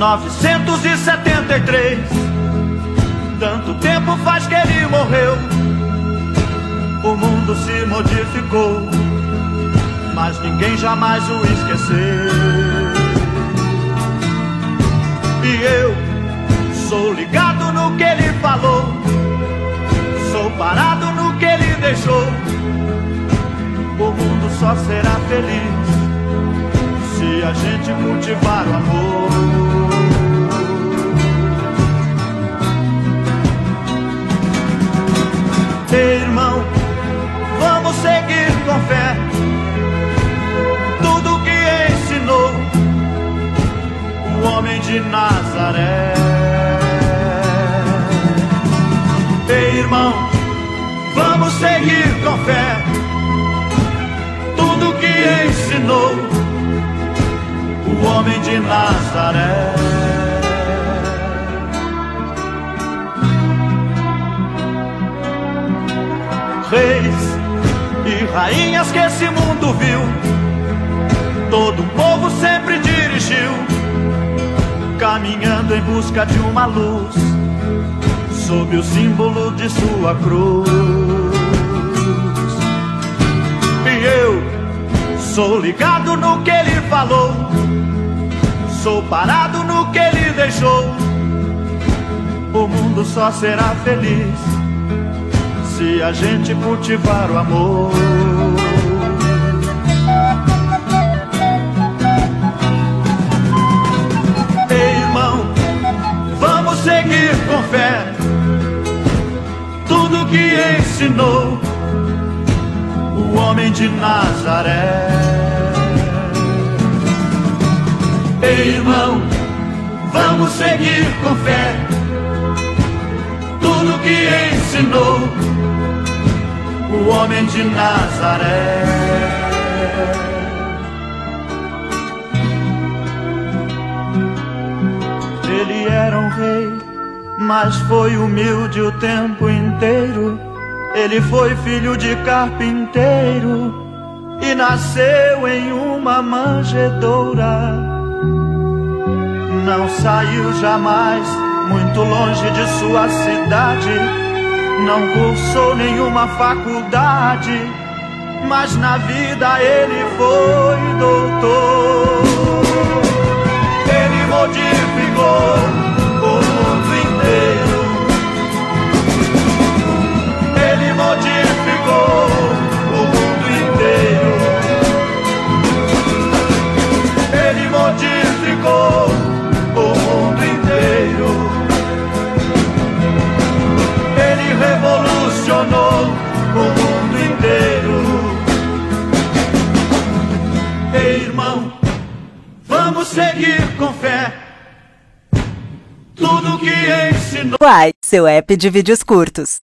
1973 Tanto tempo faz que ele morreu. O mundo se modificou Mas ninguém jamais o esqueceu. E eu sou ligado no que ele falou Sou parado no que ele deixou. O mundo só será feliz se a gente cultivar o amor. Vamos seguir com fé tudo que ensinou o homem de Nazaré. Ei, irmão, vamos seguir com fé tudo que ensinou o homem de Nazaré. Reis e rainhas que esse mundo viu, todo povo sempre dirigiu, caminhando em busca de uma luz, sob o símbolo de sua cruz. E eu sou ligado no que ele falou Sou parado no que ele deixou. O mundo só será feliz se a gente cultivar o amor. Ei, irmão, vamos seguir com fé tudo que ensinou o homem de Nazaré. Ei, irmão, vamos seguir com fé tudo que ensinou o homem de Nazaré. Ele era um rei, mas foi humilde o tempo inteiro. Ele foi filho de carpinteiro e nasceu em uma manjedoura não saiu jamais muito longe de sua cidade, não cursou nenhuma faculdade, mas na vida ele foi doutor. Fé. Tudo que ensinou. Uai, seu app de vídeos curtos.